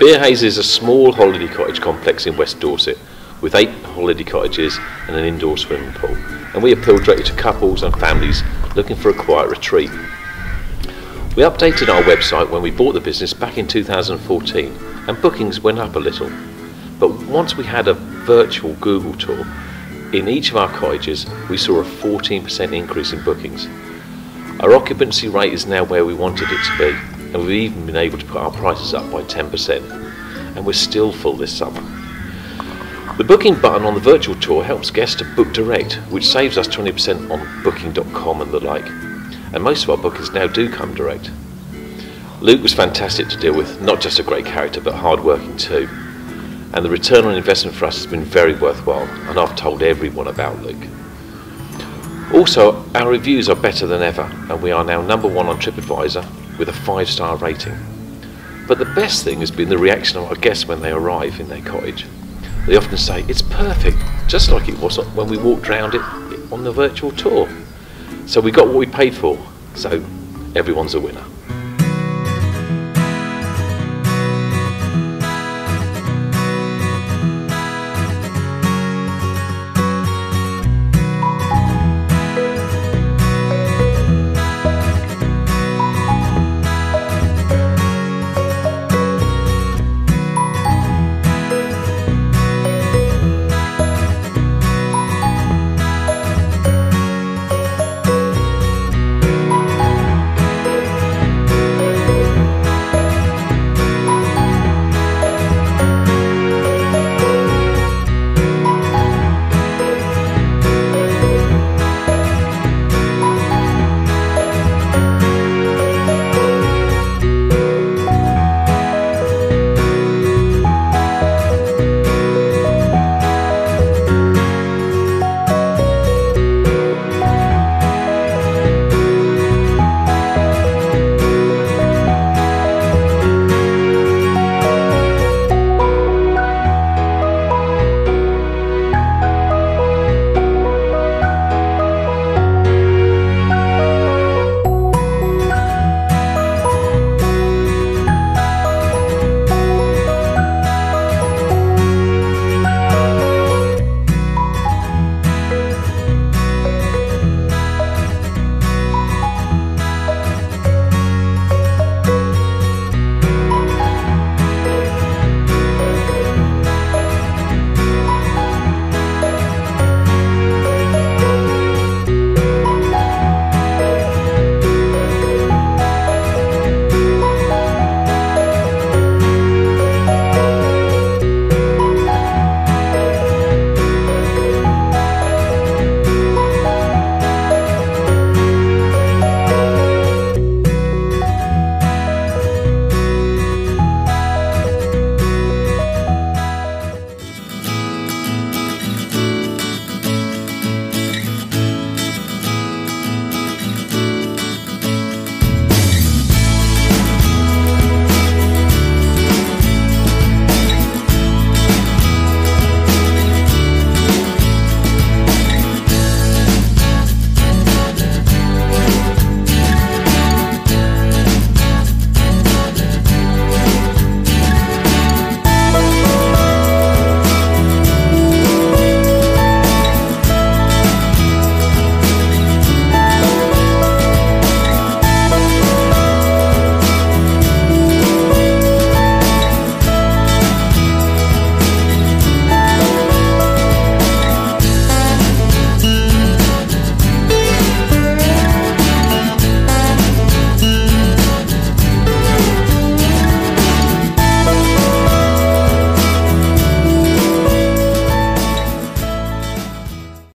Beerhaze is a small holiday cottage complex in West Dorset with eight holiday cottages and an indoor swimming pool. And we appeal directly to couples and families looking for a quiet retreat. We updated our website when we bought the business back in 2014 and bookings went up a little. But once we had a virtual Google tour, in each of our cottages we saw a 14% increase in bookings. Our occupancy rate is now where we wanted it to be, and we've even been able to put our prices up by 10%, and we're still full this summer. The booking button on the virtual tour helps guests to book direct, which saves us 20% on booking.com and the like. And most of our bookings now do come direct. Luke was fantastic to deal with, not just a great character, but hardworking too. And the return on investment for us has been very worthwhile, and I've told everyone about Luke. Also, our reviews are better than ever, and we are now number one on TripAdvisor with a five star rating. But the best thing has been the reaction of our guests when they arrive in their cottage. They often say, It's perfect, just like it was when we walked around it on the virtual tour. So we got what we paid for, so everyone's a winner.